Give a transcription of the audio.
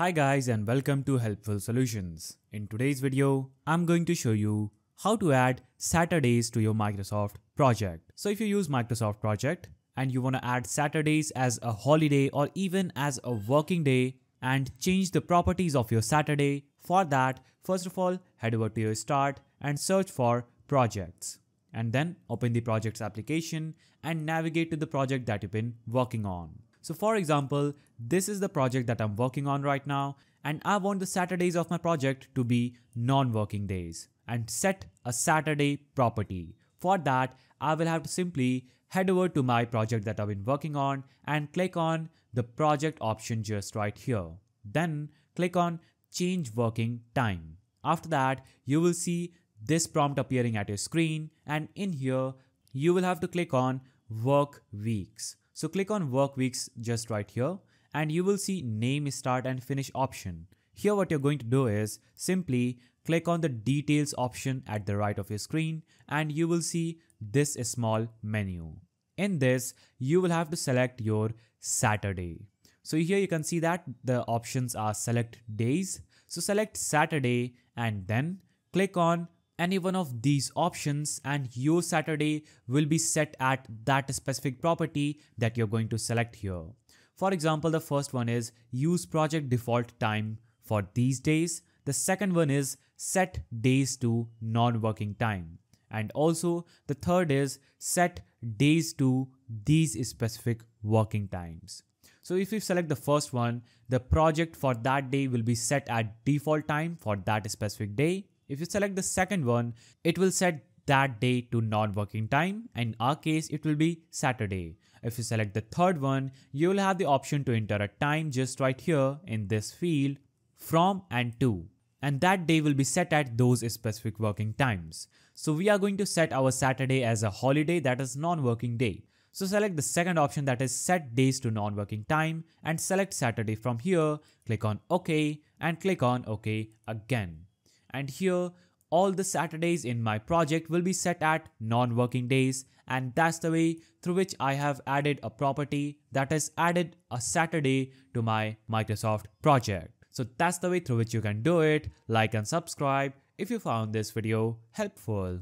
Hi guys and welcome to Helpful Solutions. In today's video, I'm going to show you how to add Saturdays to your Microsoft project. So if you use Microsoft project and you want to add Saturdays as a holiday or even as a working day and change the properties of your Saturday, for that, first of all, head over to your start and search for projects. And then open the projects application and navigate to the project that you've been working on. So for example, this is the project that I'm working on right now and I want the Saturdays of my project to be non-working days and set a Saturday property. For that, I will have to simply head over to my project that I've been working on and click on the project option just right here. Then click on change working time. After that, you will see this prompt appearing at your screen and in here, you will have to click on work weeks. So click on work weeks just right here and you will see name start and finish option. Here what you're going to do is simply click on the details option at the right of your screen and you will see this small menu. In this, you will have to select your Saturday. So here you can see that the options are select days. So select Saturday and then click on any one of these options and your Saturday will be set at that specific property that you're going to select here. For example, the first one is use project default time for these days. The second one is set days to non-working time. And also the third is set days to these specific working times. So if you select the first one, the project for that day will be set at default time for that specific day. If you select the second one, it will set that day to non-working time. And in our case, it will be Saturday. If you select the third one, you will have the option to enter a time just right here in this field from and to. And that day will be set at those specific working times. So we are going to set our Saturday as a holiday that is non-working day. So select the second option that is set days to non-working time and select Saturday from here, click on OK and click on OK again and here all the Saturdays in my project will be set at non-working days and that's the way through which I have added a property that has added a Saturday to my Microsoft project. So that's the way through which you can do it. Like and subscribe if you found this video helpful.